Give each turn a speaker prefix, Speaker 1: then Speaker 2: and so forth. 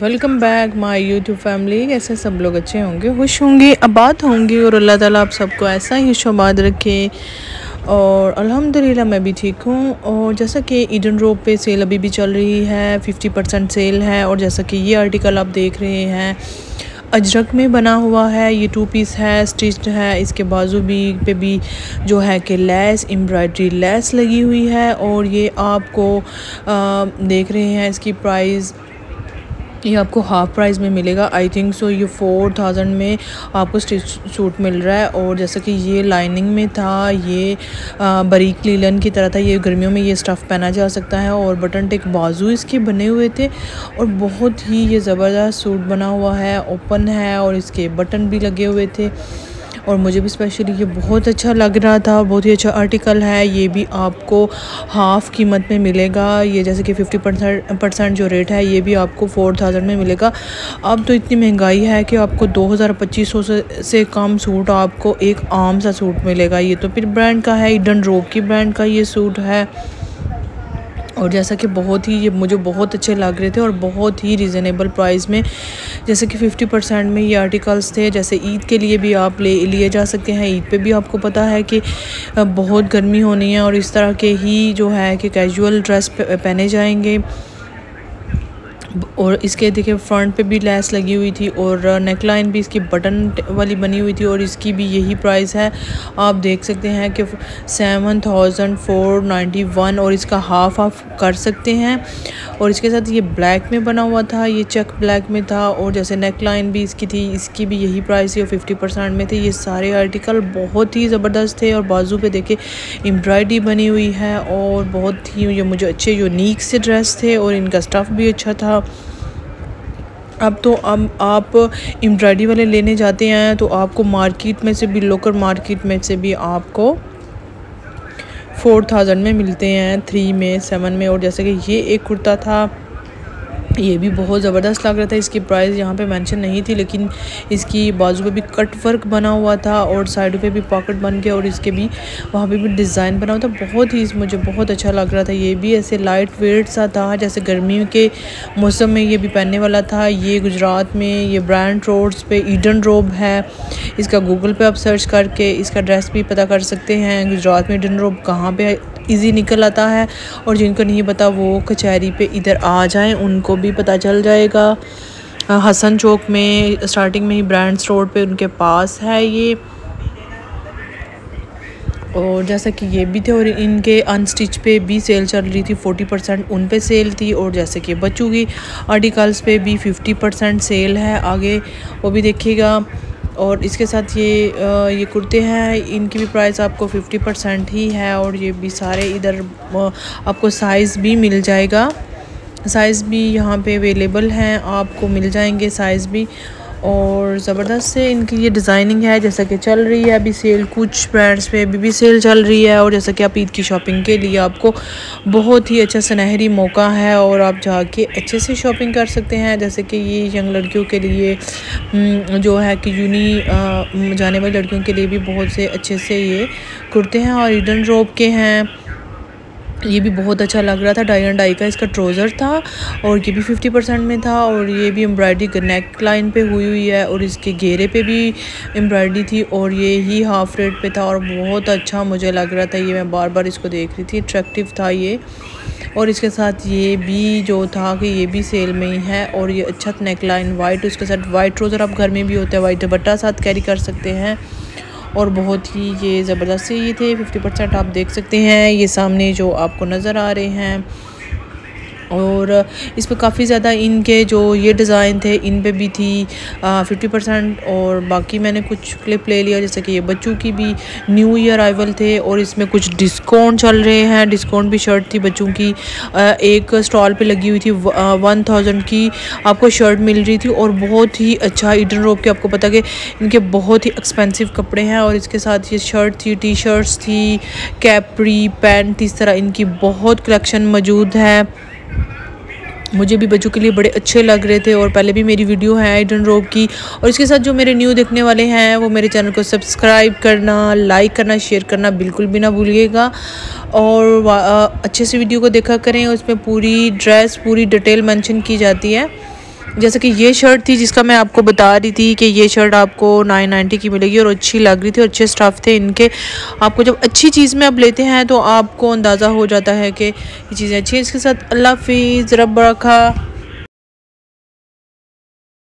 Speaker 1: Welcome back my YouTube family कैसे सब लोग? अच्छे होंगे? खुश होंगे आबाद होंगे और अल्लाह ताला आप सबको ऐसा ही शुबाद रखे। और अल्हम्दुलिल्लाह मैं भी ठीक हूँ। और जैसा कि ईडन रोड पे सेल अभी भी चल रही है 50 परसेंट सेल है। और जैसा कि ये आर्टिकल आप देख रहे हैं अजरक में बना हुआ है। ये टू पीस है स्टिच्ड है। इसके बाजू भी पे भी जो है कि लेस एम्ब्रॉयडरी लेस लगी हुई है। और ये आपको आ, देख रहे हैं इसकी प्राइस ये आपको हाफ़ प्राइस में मिलेगा। आई थिंक सो ये फोर थाउज़ेंड में आपको स्टिच सूट मिल रहा है। और जैसा कि ये लाइनिंग में था, ये बरीक लीलन की तरह था, ये गर्मियों में ये स्टफ़ पहना जा सकता है। और बटन टेक बाजू इसके बने हुए थे। और बहुत ही ये ज़बरदस्त सूट बना हुआ है ओपन है और इसके बटन भी लगे हुए थे। और मुझे भी स्पेशली ये बहुत अच्छा लग रहा था, बहुत ही अच्छा आर्टिकल है, ये भी आपको हाफ़ कीमत में मिलेगा, ये जैसे कि फिफ्टी परसेंट जो रेट है, ये भी आपको फोर थाउज़ेंड में मिलेगा। अब तो इतनी महँगाई है कि आपको दो हज़ार पच्चीस सौ से कम सूट आपको एक आम सा सूट मिलेगा, ये तो फिर ब्रांड का है इडन रोब की ब्रांड का ये सूट है। और जैसा कि बहुत ही, ये मुझे बहुत अच्छे लग रहे थे और बहुत ही रिजनेबल प्राइस में। जैसे कि 50 परसेंट में ये आर्टिकल्स थे, जैसे ईद के लिए भी आप ले, लिए जा सकते हैं। ईद पे भी आपको पता है कि बहुत गर्मी होनी है और इस तरह के ही जो है कि कैजुअल ड्रेस पहने जाएँगे। और इसके देखिए फ्रंट पे भी लेस लगी हुई थी और नेक लाइन भी इसकी बटन वाली बनी हुई थी और इसकी भी यही प्राइस है। आप देख सकते हैं कि seven thousand four ninety one और इसका हाफ़ हाफ़ कर सकते हैं। और इसके साथ ये ब्लैक में बना हुआ था, ये चेक ब्लैक में था और जैसे नेक लाइन भी इसकी थी, इसकी भी यही प्राइस थी और फिफ्टी परसेंट में थे। ये सारे आर्टिकल बहुत ही ज़बरदस्त थे और बाजू पे देखे एम्ब्रॉयडरी बनी हुई है और बहुत ही ये मुझे अच्छे यूनिक से ड्रेस थे और इनका स्टफ़ भी अच्छा था। अब तो अब आप एम्ब्रॉयडरी वाले लेने जाते हैं तो आपको मार्केट में से भी लोकल मार्केट में से भी आपको फोर थाउज़ेंड में मिलते हैं थ्री में सेवन में, और जैसे कि ये एक कुर्ता था ये भी बहुत ज़बरदस्त लग रहा था। इसकी प्राइस यहाँ पे मेंशन नहीं थी, लेकिन इसकी बाजू पे भी कट वर्क बना हुआ था और साइड पे भी पॉकेट बन के और इसके भी वहाँ पे भी डिज़ाइन बना हुआ था। बहुत ही मुझे बहुत अच्छा लग रहा था। ये भी ऐसे लाइट वेट सा था, जैसे गर्मी के मौसम में ये भी पहनने वाला था। ये गुजरात में ये ब्रांड रोड्स पे ईडन रोब है। इसका गूगल पर आप सर्च करके इसका ड्रेस भी पता कर सकते हैं। गुजरात में ईडन रोब कहाँ पर इजी निकल आता है और जिनको नहीं पता वो कचहरी पे इधर आ जाएँ, उनको भी पता चल जाएगा। हसन चौक में स्टार्टिंग में ही ब्रांड स्टोर पे उनके पास है ये। और जैसा कि ये भी थे और इनके अनस्टिच पे भी सेल चल रही थी फोर्टी परसेंट उन पर सेल थी और जैसे कि बच्चों की आर्टिकल्स पे भी फिफ्टी परसेंट सेल है आगे। वो भी देखिएगा। और इसके साथ ये ये कुर्ते हैं, इनकी भी प्राइस आपको 50 परसेंट ही है और ये भी सारे इधर आपको साइज़ भी मिल जाएगा। साइज़ भी यहाँ पे अवेलेबल हैं, आपको मिल जाएँगे साइज़ भी। और ज़बरदस्त से इनकी ये डिज़ाइनिंग है जैसा कि चल रही है अभी सेल कुछ ब्रांड्स पे अभी भी सेल चल रही है और जैसा कि आप ईद की शॉपिंग के लिए आपको बहुत ही अच्छा सुनहरी मौका है और आप जाके अच्छे से शॉपिंग कर सकते हैं। जैसे कि ये यंग लड़कियों के लिए हम्म, जो है कि यूनी जाने वाली लड़कियों के लिए भी बहुत से अच्छे से ये कुर्ते हैं और ईडन रोब के हैं। ये भी बहुत अच्छा लग रहा था। डाई एंड डाई का इसका ट्रोज़र था और ये भी फिफ्टी परसेंट में था और ये भी एम्ब्रॉयडरी नेक लाइन पे हुई हुई है और इसके घेरे पे भी एम्ब्रॉयडरी थी और ये ही हाफ़ रेट पे था और बहुत अच्छा मुझे लग रहा था। ये मैं बार बार इसको देख रही थी। अट्रैक्टिव था ये और इसके साथ ये भी जो था कि ये भी सेल में ही है और ये अच्छा नेक लाइन वाइट उसके साथ वाइट ट्रोज़र आप घर में भी होता है वाइट दुपट्टा साथ कैरी कर सकते हैं। और बहुत ही ये ज़बरदस्त ये थे फिफ्टी परसेंट आप देख सकते हैं। ये सामने जो आपको नज़र आ रहे हैं और इस पर काफ़ी ज़्यादा इनके जो ये डिज़ाइन थे इन पे भी थी फिफ्टी परसेंट और बाकी मैंने कुछ क्लिप ले लिया जैसे कि ये बच्चों की भी न्यू ईयर आइवल थे और इसमें कुछ डिस्काउंट चल रहे हैं। डिस्काउंट भी शर्ट थी बच्चों की। आ, एक स्टॉल पे लगी हुई थी वन थाउज़ेंड की। आपको शर्ट मिल रही थी और बहुत ही अच्छा ईडन रोप के आपको पता कि इनके बहुत ही एक्सपेंसिव कपड़े हैं और इसके साथ ये शर्ट थी टी शर्ट्स थी कैपरी पैंट इस तरह इनकी बहुत कलेक्शन मौजूद है। मुझे भी बच्चों के लिए बड़े अच्छे लग रहे थे और पहले भी मेरी वीडियो है आइडन रोब की। और इसके साथ जो मेरे न्यू देखने वाले हैं, वो मेरे चैनल को सब्सक्राइब करना लाइक करना शेयर करना बिल्कुल भी ना भूलिएगा। और अच्छे से वीडियो को देखा करें, उसमें पूरी ड्रेस पूरी डिटेल मैंशन की जाती है। जैसे कि ये शर्ट थी जिसका मैं आपको बता रही थी कि ये शर्ट आपको नाइन नाइन्टी की मिलेगी और अच्छी लग रही थी और अच्छे स्टाफ थे इनके। आपको जब अच्छी चीज़ में आप लेते हैं तो आपको अंदाज़ा हो जाता है कि ये चीज़ें अच्छी हैं। इसके साथ अल्लाह हाफिज़, रब रखा